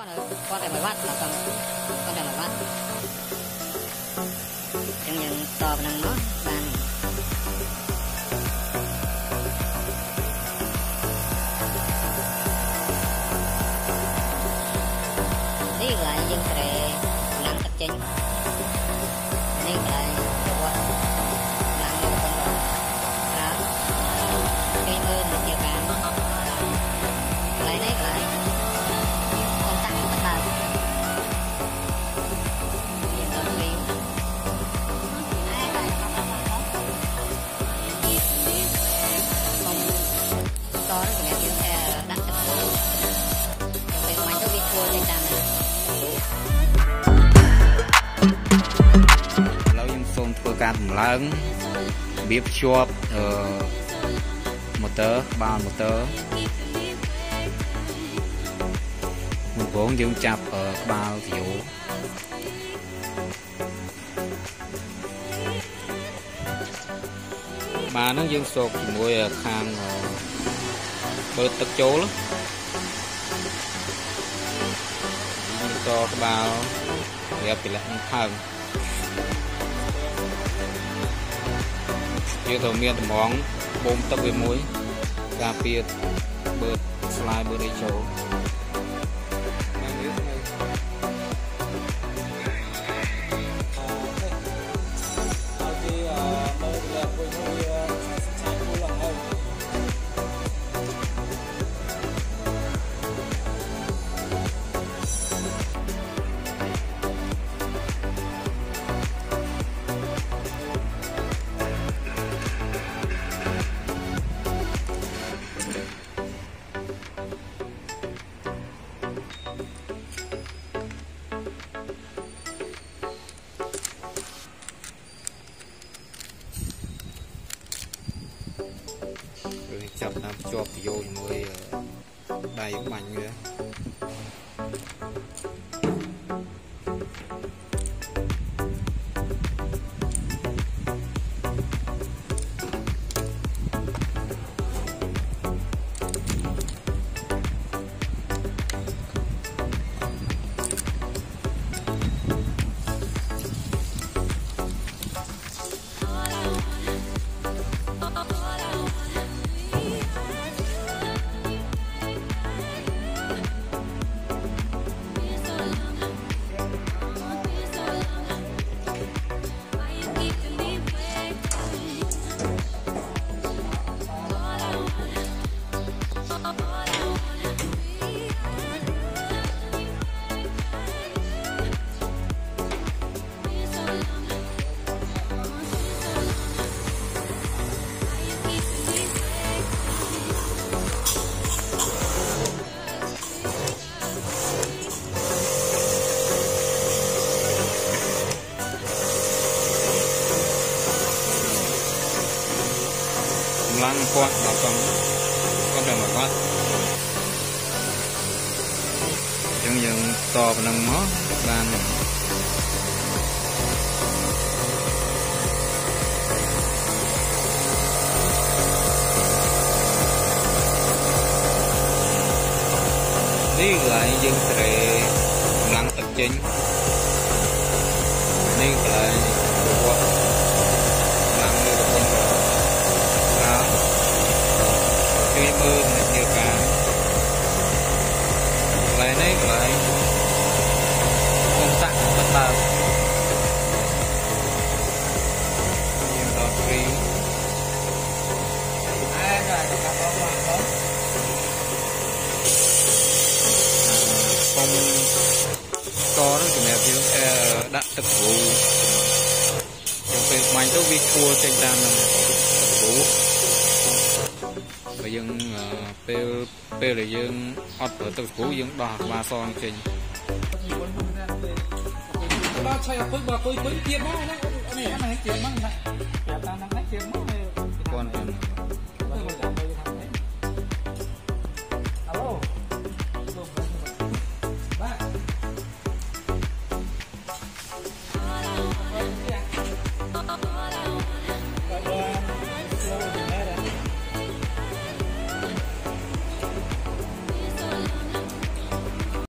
គាត់គាត់តែមួយវត្តគាត់គាត់តែមួយវត្តចឹងយើងតប៉ុណ្ណឹ ការតម្លើងរបៀបភ្ជាប់អឺម៉ូទ័រក្បាលម៉ូទ័រមុនបងយើងចាប់អឺក្បាលវីយ៉ូបាទហ្នឹងយើងសោកជាមួយខាងអឺបើទឹកចូលយើងតក្បាលរៀបពីលក្ខណៈផើ យើងត្រូវមានតម្រងបូមទឹកវាមួយការពារបឺតស្លាយបឺតអីចូល ចាប់តាមភ្ជាប់ទៅយោជាមួយអឺដៃបាញ់វា កម្លាំងគាត់ដល់កង់គាត់តែមកគាត់អញ្ចឹងយើងត ជួយមើលនិយាយការកន្លែងនេះកន្លែងកុំតាក់បដើមយើងដល់ព្រីអែដល់កាប់អស់មកកុំតនោះជំរាបយើងអឺដាក់ទឹកគ្រូយើងពេលបាញ់ទៅវាគួរចេញតាមនឹងទឹកគ្រូ បើយើងអឺពេលពេលដែលយើងអត់ប្រើទឹកគ្រូយើងដោះក្បាលសងចេញដល់ឆៃអពឹកបើអពុយពុយទៀតមកណានេះអានេះទៀតមកណា